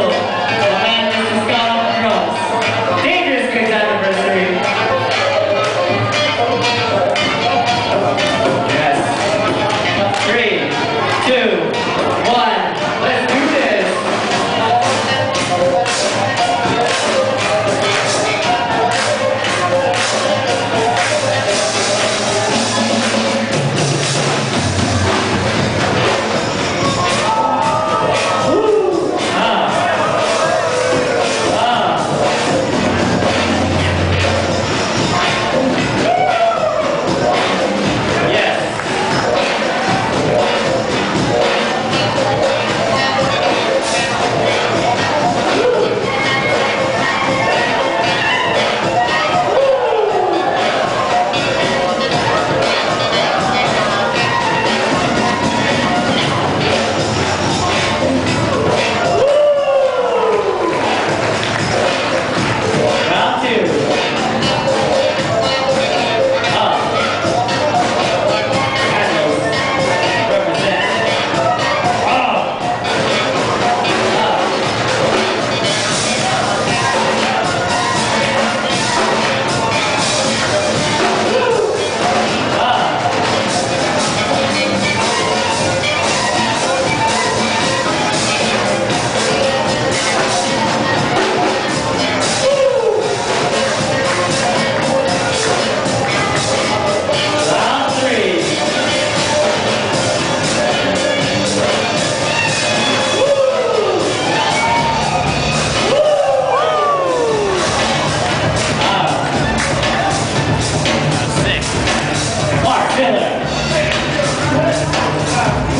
Chicago.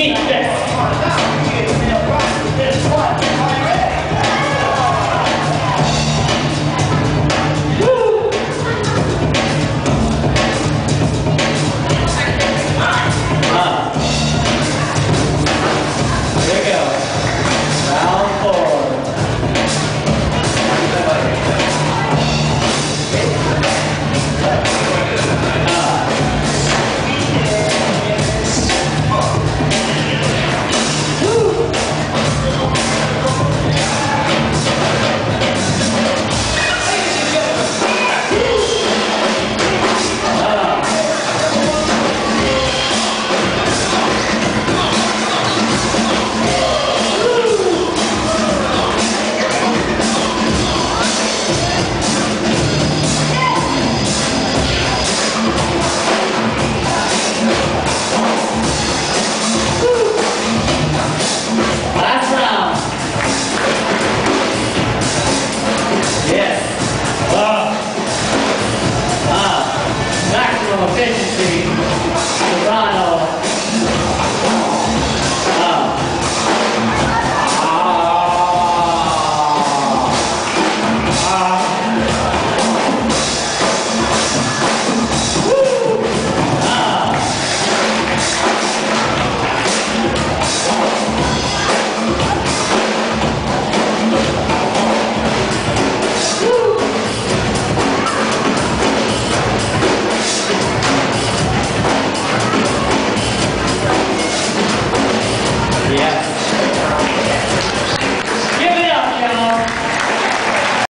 Nick Death.